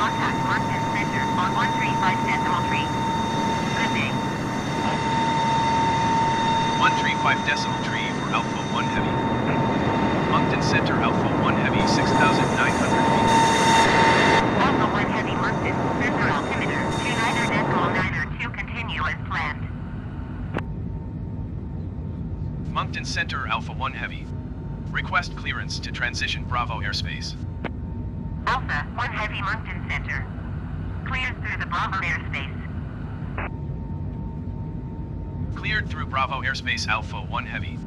contact Moncton Center on 135 decimal 3. Good day. 135 decimal tree for Alpha 1 Heavy. Moncton Center Alpha 1 Heavy 6,900 feet. Alpha 1 Heavy Moncton Center altimeter, 29 decimal 902 continue as planned. Moncton Center Alpha 1 Heavy. Request clearance to transition Bravo airspace. Alpha 1 Heavy Moncton Center. Cleared through the Bravo airspace. Cleared through Bravo airspace Alpha 1 Heavy.